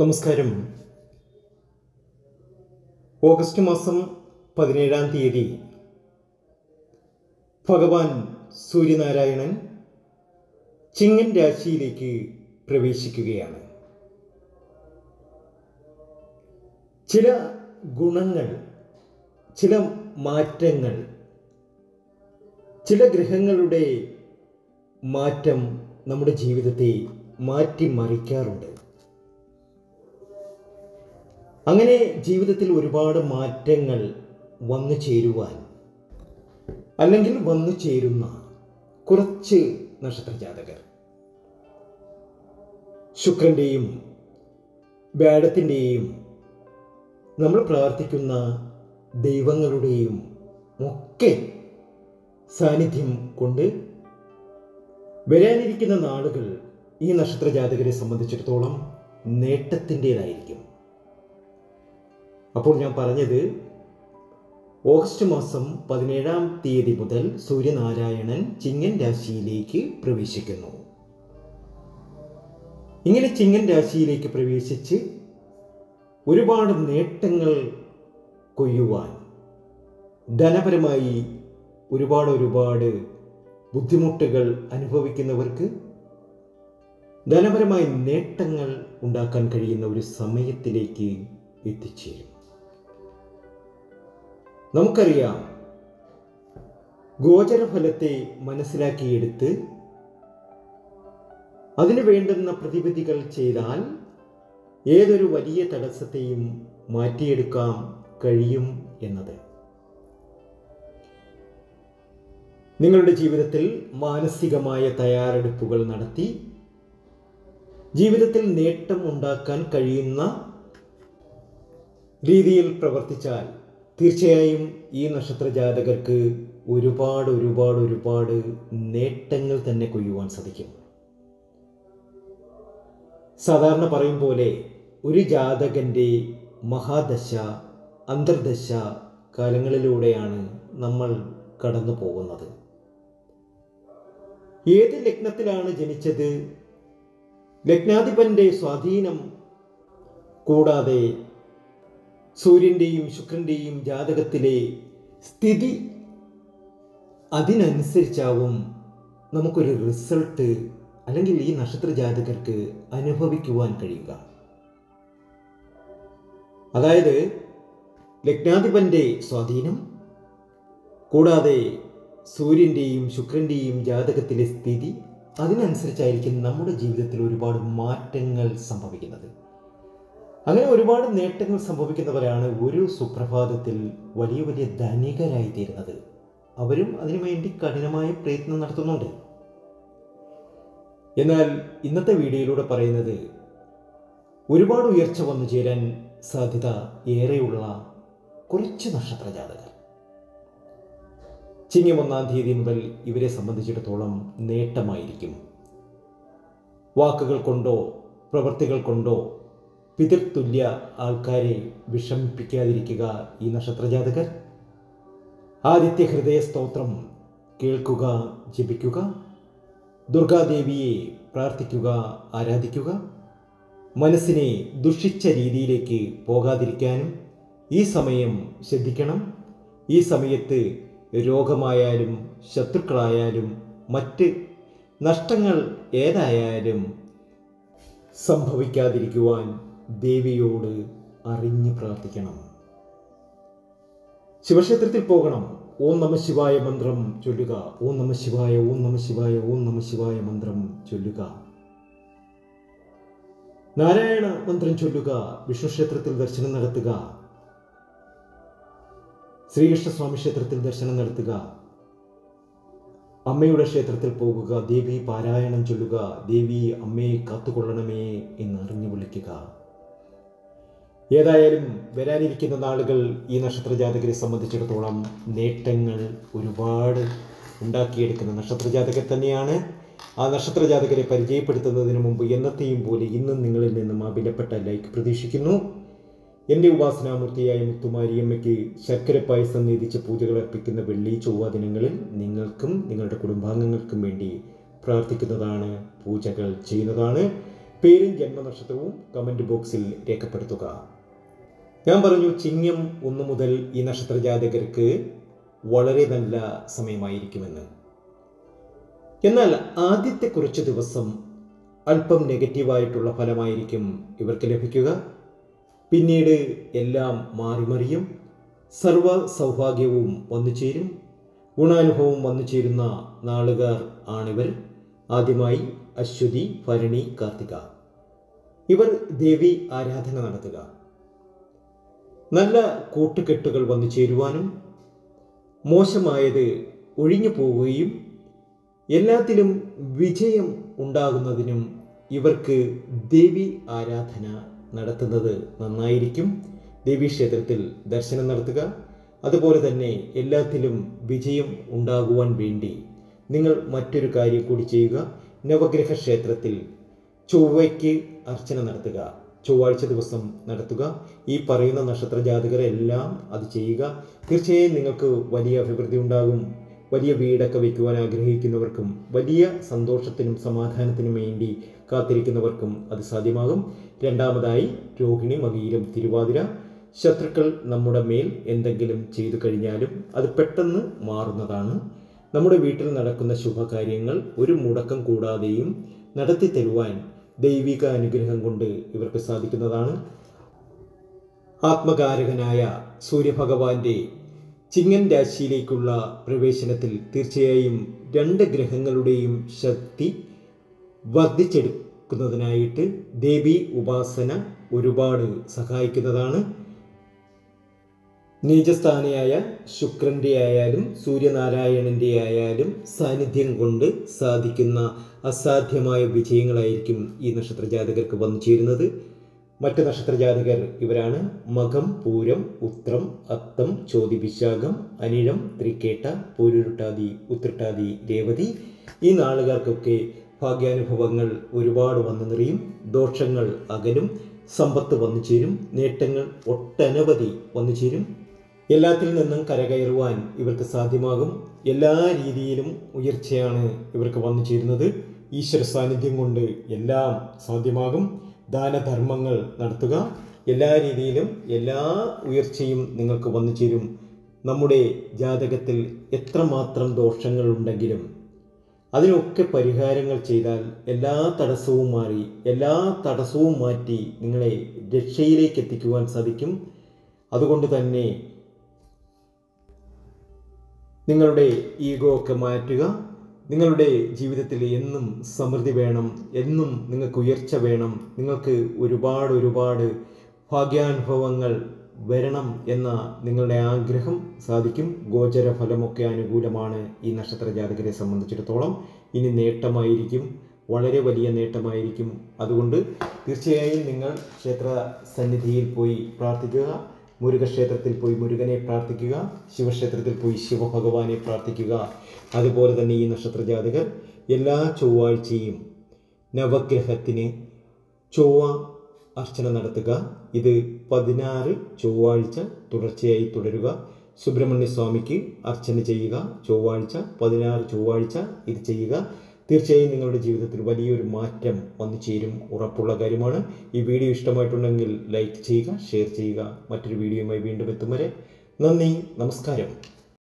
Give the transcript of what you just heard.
നമസ്കാരം. ഓഗസ്റ്റ് മാസം പതിനേഴാം തീയതി ഭഗവാൻ സൂര്യനാരായണൻ ചിങ്ങൻ രാശിയിലേക്ക് പ്രവേശിക്കുകയാണ്. ചില ഗുണങ്ങൾ ചില മാറ്റങ്ങൾ ചില ഗ്രഹങ്ങളുടെ മാറ്റം നമ്മുടെ ജീവിതത്തെ മാറ്റിമറിക്കാറുണ്ട്. അങ്ങനെ ജീവിതത്തിൽ ഒരുപാട് മാറ്റങ്ങൾ വന്നു ചേരുവാൻ അല്ലെങ്കിൽ വന്നു ചേരുന്ന കുറച്ച് നക്ഷത്ര ജാതകർ. ശുക്രന്റെയും വേടത്തിന്റെയും നമ്മൾ പ്രാർത്ഥിക്കുന്ന ദൈവങ്ങളുടെയും ഒക്കെ സാന്നിധ്യം കൊണ്ട് വരാനിരിക്കുന്ന നാളുകൾ ഈ നക്ഷത്ര ജാതകരെ സംബന്ധിച്ചിടത്തോളം നേട്ടത്തിന്റെതായിരിക്കും. അപ്പോൾ ഞാൻ പറഞ്ഞത് ഓഗസ്റ്റ് മാസം പതിനേഴാം തീയതി മുതൽ സൂര്യനാരായണൻ ചിങ്ങൻ രാശിയിലേക്ക് പ്രവേശിക്കുന്നു. ഇങ്ങനെ ചിങ്ങൻ രാശിയിലേക്ക് പ്രവേശിച്ച് ഒരുപാട് നേട്ടങ്ങൾ കൊയ്യുവാൻ ധനപരമായി ഒരുപാട് ഒരുപാട് ബുദ്ധിമുട്ടുകൾ അനുഭവിക്കുന്നവർക്ക് ധനപരമായ നേട്ടങ്ങൾ ഉണ്ടാക്കാൻ കഴിയുന്ന ഒരു സമയത്തിലേക്ക് എത്തിച്ചേരും. നമുക്കറിയാം. ഗോചരഫലത്തെ മനസ്സിലാക്കിയെടുത്ത് അതിന് വേണ്ടുന്ന പ്രതിവിധികൾ ചെയ്താൽ ഏതൊരു വലിയ തടസ്സത്തെയും മാറ്റിയെടുക്കാൻ കഴിയും എന്നത്. നിങ്ങളുടെ ജീവിതത്തിൽ മാനസികമായ തയ്യാറെടുപ്പുകൾ നടത്തി ജീവിതത്തിൽ നേട്ടം ഉണ്ടാക്കാൻ കഴിയുന്ന രീതിയിൽ പ്രവർത്തിച്ചാൽ തീർച്ചയായും ഈ നക്ഷത്ര ജാതകർക്ക് ഒരുപാട് ഒരുപാട് ഒരുപാട് നേട്ടങ്ങൾ തന്നെ കൊയ്യുവാൻ സാധിക്കും. സാധാരണ പറയും പോലെ ഒരു ജാതകന്റെ മഹാദശ അന്തർദശ കാലങ്ങളിലൂടെയാണ് നമ്മൾ കടന്നു പോകുന്നത്. ഏത് ലഗ്നത്തിലാണ് ജനിച്ചത്? ലഗ്നാധിപന്റെ സ്വാധീനം കൂടാതെ സൂര്യന്റെയും ശുക്രന്റെയും ജാതകത്തിലെ സ്ഥിതി അതിനനുസരിച്ചാവും നമുക്കൊരു റിസൾട്ട് അല്ലെങ്കിൽ ഈ നക്ഷത്ര ജാതകർക്ക് അനുഭവിക്കുവാൻ കഴിയുക. അതായത് ലഗ്നാധിപന്റെ സ്വാധീനം കൂടാതെ സൂര്യന്റെയും ശുക്രന്റെയും ജാതകത്തിലെ സ്ഥിതി അതിനനുസരിച്ചായിരിക്കും നമ്മുടെ ജീവിതത്തിൽ ഒരുപാട് മാറ്റങ്ങൾ സംഭവിക്കുന്നത്. അങ്ങനെ ഒരുപാട് നേട്ടങ്ങൾ സംഭവിക്കുന്നവരാണ് ഒരു സുപ്രഭാതത്തിൽ വലിയ വലിയ ധനികരായി തീരുന്നത് അവരും അതിനുവേണ്ടി കഠിനമായ പ്രയത്നം നടത്തുന്നുണ്ട്. എന്നാൽ ഇന്നത്തെ വീഡിയോയിലൂടെ പറയുന്നത് ഒരുപാട് ഉയർച്ച വന്നു ചേരാൻ സാധ്യത ഏറെയുള്ള കുറച്ച് നക്ഷത്ര ജാതകർ ചിങ്ങം ഒന്നാം തീയതി മുതൽ ഇവരെ സംബന്ധിച്ചിടത്തോളം നേട്ടമായിരിക്കും. വാക്കുകൾ കൊണ്ടോ പ്രവൃത്തികൾ കൊണ്ടോ പിതൃതുല്യ ആൾക്കാരെ വിഷമിപ്പിക്കാതിരിക്കുക ഈ നക്ഷത്രജാതകർ. ആദിത്യ ഹൃദയ സ്തോത്രം കേൾക്കുക ജപിക്കുക. ദുർഗാദേവിയെ പ്രാർത്ഥിക്കുക ആരാധിക്കുക. മനസ്സിനെ ദുഷിച്ച രീതിയിലേക്ക് പോകാതിരിക്കാനും ഈ സമയം ശ്രദ്ധിക്കണം. ഈ സമയത്ത് രോഗമായാലും ശത്രുക്കളായാലും മറ്റ് നഷ്ടങ്ങൾ ഏതായാലും സംഭവിക്കാതിരിക്കുവാൻ ദേവിയോട് അറിഞ്ഞ് പ്രാർത്ഥിക്കണം. ശിവക്ഷേത്രത്തിൽ പോകണം. ഓം നമ ശിവായ മന്ത്രം ചൊല്ലുക. ഓം നമ ശിവായ ഓം നമ ശിവായ ഓം നമ ശിവായ മന്ത്രം ചൊല്ലുക. നാരായണ മന്ത്രം ചൊല്ലുക. വിഷ്ണുക്ഷേത്രത്തിൽ ദർശനം നടത്തുക. ശ്രീകൃഷ്ണസ്വാമി ക്ഷേത്രത്തിൽ ദർശനം നടത്തുക. അമ്മയുടെ ക്ഷേത്രത്തിൽ പോകുക. ദേവി പാരായണം ചൊല്ലുക. ദേവി അമ്മയെ കാത്തുകൊള്ളണമേ എന്ന് അറിഞ്ഞു വിളിക്കുക. ഏതായാലും വരാനിരിക്കുന്ന നാളുകൾ ഈ നക്ഷത്ര ജാതകരെ സംബന്ധിച്ചിടത്തോളം നേട്ടങ്ങൾ ഒരുപാട് ഉണ്ടാക്കിയെടുക്കുന്ന നക്ഷത്ര ജാതകർ തന്നെയാണ്. ആ നക്ഷത്ര ജാതകരെ പരിചയപ്പെടുത്തുന്നതിന് മുമ്പ് എന്നത്തെയും പോലെ ഇന്നും നിങ്ങളിൽ നിന്നും ആ വിലപ്പെട്ട ലൈക്ക് പ്രതീക്ഷിക്കുന്നു. എന്റെ ഉപാസനാമൂർത്തിയായ മുത്തുമാരിയമ്മയ്ക്ക് ശർക്കര പായസം നീതിച്ച് പൂജകൾ അർപ്പിക്കുന്ന വെള്ളി ചൊവ്വ ദിനങ്ങളിൽ നിങ്ങൾക്കും നിങ്ങളുടെ കുടുംബാംഗങ്ങൾക്കും വേണ്ടി പ്രാർത്ഥിക്കുന്നതാണ് പൂജകൾ ചെയ്യുന്നതാണ്. പേരും ജന്മനക്ഷത്രവും കമന്റ് ബോക്സിൽ രേഖപ്പെടുത്തുക. ഞാൻ പറഞ്ഞു ചിങ്ങം ഒന്നു മുതൽ ഈ നക്ഷത്ര ജാതകർക്ക് വളരെ നല്ല സമയമായിരിക്കുമെന്ന്. എന്നാൽ ആദ്യത്തെ കുറച്ച് ദിവസം അല്പം നെഗറ്റീവായിട്ടുള്ള ഫലമായിരിക്കും ഇവർക്ക് ലഭിക്കുക. പിന്നീട് എല്ലാം മാറിമറിയും സർവ സൗഭാഗ്യവും വന്നു ചേരും. ഗുണാനുഭവം വന്നു ചേരുന്ന നാളുകാർ ആണിവർ. ആദ്യമായി അശ്വതി ഭരണി കാർത്തിക. ഇവർ ദേവി ആരാധന നടത്തുക. നല്ല കൂട്ടുകെട്ടുകൾ വന്നു ചേരുവാനും മോശമായത് ഒഴിഞ്ഞു പോവുകയും എല്ലാത്തിലും വിജയം ഉണ്ടാകുന്നതിനും ഇവർക്ക് ദേവി ആരാധന നടത്തുന്നത് നന്നായിരിക്കും. ദേവീക്ഷേത്രത്തിൽ ദർശനം നടത്തുക. അതുപോലെ തന്നെ എല്ലാത്തിലും വിജയം ഉണ്ടാകുവാൻ വേണ്ടി നിങ്ങൾ മറ്റൊരു കാര്യം കൂടി ചെയ്യുക. നവഗ്രഹ ക്ഷേത്രത്തിൽ ചൊവ്വയ്ക്ക് അർച്ചന നടത്തുക. ചൊവ്വാഴ്ച ദിവസം നടത്തുക. ഈ പറയുന്ന നക്ഷത്ര ജാതകരെല്ലാം അത് ചെയ്യുക. തീർച്ചയായും നിങ്ങൾക്ക് വലിയ അഭിവൃദ്ധി ഉണ്ടാകും. വലിയ വീടൊക്കെ വയ്ക്കുവാൻ ആഗ്രഹിക്കുന്നവർക്കും വലിയ സന്തോഷത്തിനും സമാധാനത്തിനും വേണ്ടി കാത്തിരിക്കുന്നവർക്കും അത് സാധ്യമാകും. രണ്ടാമതായി രോഹിണി മകീരം തിരുവാതിര. ശത്രുക്കൾ നമ്മുടെ മേൽ എന്തെങ്കിലും ചെയ്തു കഴിഞ്ഞാലും അത് പെട്ടെന്ന് മാറുന്നതാണ്. നമ്മുടെ വീട്ടിൽ നടക്കുന്ന ശുഭകാര്യങ്ങൾ ഒരു മുടക്കം കൂടാതെയും നടത്തി തരുവാൻ ദൈവിക അനുഗ്രഹം കൊണ്ട് ഇവർക്ക് സാധിക്കുന്നതാണ്. ആത്മകാരകനായ സൂര്യഭഗവാന്റെ ചിങ്ങൻ രാശിയിലേക്കുള്ള പ്രവേശനത്തിൽ തീർച്ചയായും രണ്ട് ഗ്രഹങ്ങളുടെയും ശക്തി വർദ്ധിച്ചെടുക്കുന്നതിനായിട്ട് ദേവി ഉപാസന ഒരുപാട് സഹായിക്കുന്നതാണ്. നീചസ്ഥാനിയായ ശുക്രന്റെ ആയാലും സൂര്യനാരായണന്റെ ആയാലും സാന്നിധ്യം കൊണ്ട് സാധിക്കുന്ന അസാധ്യമായ വിജയങ്ങളായിരിക്കും ഈ നക്ഷത്ര ജാതകർക്ക് വന്നു ചേരുന്നത്. മറ്റ് നക്ഷത്ര ജാതകർ ഇവരാണ്. മകം പൂരം ഉത്രം അത്തം ചോതി വിശാഖം അനിഴം ത്രിക്കേട്ട പൂരുരുട്ടാതി ഉത്രട്ടാതി രേവതി. ഈ നാളുകാർക്കൊക്കെ ഭാഗ്യാനുഭവങ്ങൾ ഒരുപാട് വന്നു നിറയും. ദോഷങ്ങൾ അകലും. സമ്പത്ത് വന്നു ചേരും. നേട്ടങ്ങൾ ഒട്ടനവധി വന്നു ചേരും. എല്ലാത്തിൽ നിന്നും കരകയറുവാൻ ഇവർക്ക് സാധ്യമാകും. എല്ലാ രീതിയിലും ഉയർച്ചയാണ് ഇവർക്ക് വന്നു ചേരുന്നത്. ഈശ്വര സാന്നിധ്യം കൊണ്ട് എല്ലാം സാധ്യമാകും. ദാനധർമ്മങ്ങൾ നടത്തുക. എല്ലാ രീതിയിലും എല്ലാ ഉയർച്ചയും നിങ്ങൾക്ക് വന്നു ചേരും. നമ്മുടെ ജാതകത്തിൽ എത്രമാത്രം ദോഷങ്ങൾ ഉണ്ടെങ്കിലും അതിനൊക്കെ പരിഹാരങ്ങൾ ചെയ്താൽ എല്ലാ തടസ്സവും മാറി എല്ലാ തടസ്സവും മാറ്റി നിങ്ങളെ രക്ഷയിലേക്ക് എത്തിക്കുവാൻ സാധിക്കും. അതുകൊണ്ട് തന്നെ നിങ്ങളുടെ ഈഗോ ഒക്കെ മാറ്റുക. നിങ്ങളുടെ ജീവിതത്തിൽ എന്നും സമൃദ്ധി വേണം. എന്നും നിങ്ങൾക്ക് ഉയർച്ച വേണം. നിങ്ങൾക്ക് ഒരുപാട് ഒരുപാട് ഭാഗ്യാനുഭവങ്ങൾ വരണം എന്ന നിങ്ങളുടെ ആഗ്രഹം സാധിക്കും. ഗോചര ഫലമൊക്കെ അനുകൂലമാണ് ഈ നക്ഷത്ര ജാതകരെ സംബന്ധിച്ചിടത്തോളം. ഇനി നേട്ടമായിരിക്കും. വളരെ വലിയ നേട്ടമായിരിക്കും. അതുകൊണ്ട് തീർച്ചയായും നിങ്ങൾ ക്ഷേത്ര സന്നിധിയിൽ പോയി പ്രാർത്ഥിക്കുക. മുരുകക്ഷേത്രത്തിൽ പോയി മുരുകനെ പ്രാർത്ഥിക്കുക ശിവക്ഷേത്രത്തിൽ പോയി ശിവഭഗവാനെ പ്രാർത്ഥിക്കുക. അതുപോലെ തന്നെ ഈ നക്ഷത്രജാതകർ എല്ലാ ചൊവ്വാഴ്ചയും നവഗ്രഹത്തിന് ചൊവ്വ അർച്ചന നടത്തുക. ഇത് പതിനാറ് ചൊവ്വാഴ്ച തുടർച്ചയായി തുടരുക. സുബ്രഹ്മണ്യ സ്വാമിക്ക് അർച്ചന ചെയ്യുക. ചൊവ്വാഴ്ച പതിനാറ് ചൊവ്വാഴ്ച ഇത് ചെയ്യുക. തീർച്ചയായും നിങ്ങളുടെ ജീവിതത്തിൽ വലിയൊരു മാറ്റം വന്നു ചേരും ഉറപ്പുള്ള കാര്യമാണ്. ഈ വീഡിയോ ഇഷ്ടമായിട്ടുണ്ടെങ്കിൽ ലൈക്ക് ചെയ്യുക ഷെയർ ചെയ്യുക. മറ്റൊരു വീഡിയോയുമായി വീണ്ടും എത്തും വരെ നന്ദി നമസ്കാരം.